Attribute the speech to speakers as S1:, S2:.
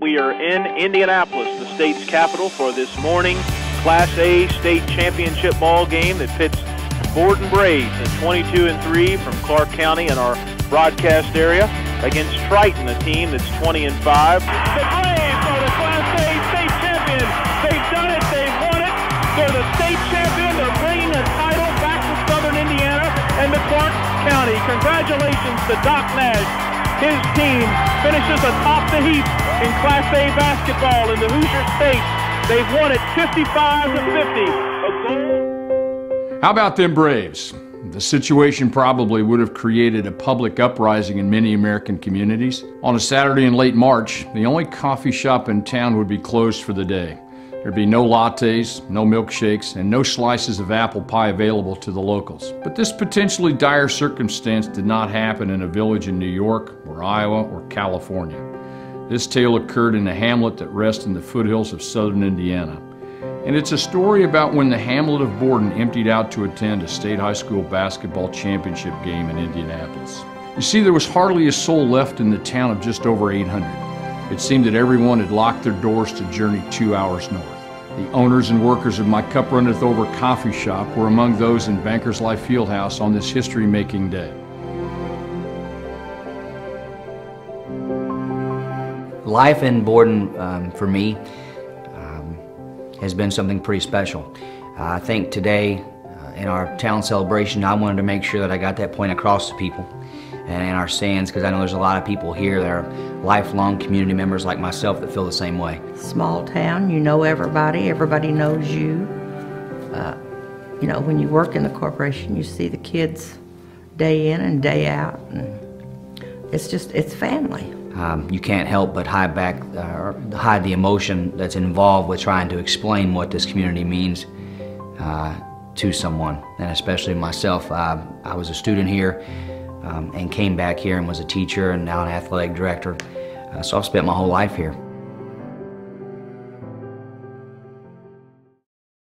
S1: we are in Indianapolis, the state's capital, for this morning Class A state championship ball game that pits Borden Braves at 22 and 3 from Clark County in our broadcast area against Triton, a team that's 20 and 5. The Braves are the Class A state champion. They've done it. They've won it. They're the state champion. They're bringing a title back to Southern Indiana and to Clark County. Congratulations to Doc Nash his team finishes atop the heap in Class A basketball in the Hoosier State. They've won it 55 to
S2: 50. How about them Braves? The situation probably would have created a public uprising in many American communities. On a Saturday in late March, the only coffee shop in town would be closed for the day. There'd be no lattes, no milkshakes, and no slices of apple pie available to the locals. But this potentially dire circumstance did not happen in a village in New York, or Iowa, or California. This tale occurred in a hamlet that rests in the foothills of southern Indiana. And it's a story about when the hamlet of Borden emptied out to attend a state high school basketball championship game in Indianapolis. You see, there was hardly a soul left in the town of just over 800. It seemed that everyone had locked their doors to journey two hours north. The owners and workers of my Cup Runneth Over coffee shop were among those in Bankers Life Fieldhouse on this history making day.
S3: Life in Borden um, for me um, has been something pretty special. Uh, I think today uh, in our town celebration, I wanted to make sure that I got that point across to people and in our sands because I know there's a lot of people here that are lifelong community members like myself that feel the same way.
S4: Small town, you know everybody, everybody knows you. Uh, you know, when you work in the corporation, you see the kids day in and day out, and it's just, it's family.
S3: Um, you can't help but hide back, uh, hide the emotion that's involved with trying to explain what this community means uh, to someone, and especially myself. Uh, I was a student here um, and came back here and was a teacher and now an athletic director. Uh, so I've spent my whole life here.